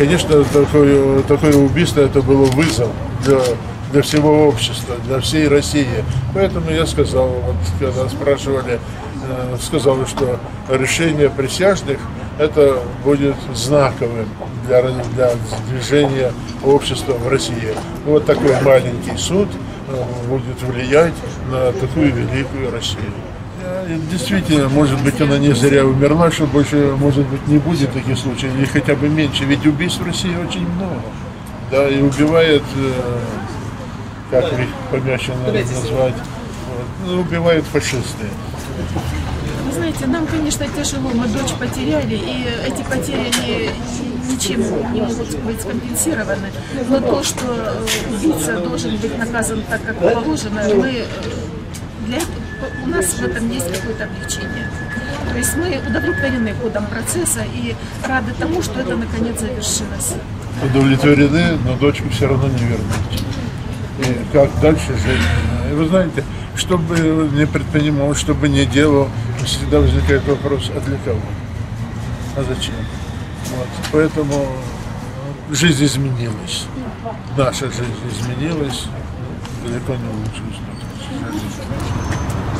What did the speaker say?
конечно, такое, такое убийство это было вызов для, для всего общества, для всей России. Поэтому я сказал, вот когда спрашивали, э, сказал, что решение присяжных это будет знаковым для, для движения общества в России. Вот такой маленький суд э, будет влиять на такую великую Россию. Действительно, может быть, она не зря умерла, что больше, может быть, не будет таких случаев, или хотя бы меньше. Ведь убийств в России очень много. Да, и убивает, э, как их помягче назвать, вот, ну, убивают фашисты. Вы знаете, нам, конечно, тяжело. Мы дочь потеряли, и эти потери ничем не могут быть скомпенсированы. Но то, что э, убийца должен быть наказан так, как положено, мы э, для этого, у нас в этом есть какое-то облегчение. То есть мы удовлетворены ходом процесса и рады тому, что это наконец завершилось. Удовлетворены, но дочку все равно не вернуть. И как дальше жить? Вы знаете, что бы не предпринимал, что бы не делал, всегда возникает вопрос, а для кого? А зачем? Вот. Поэтому жизнь изменилась. Наша жизнь изменилась далеко не сторону.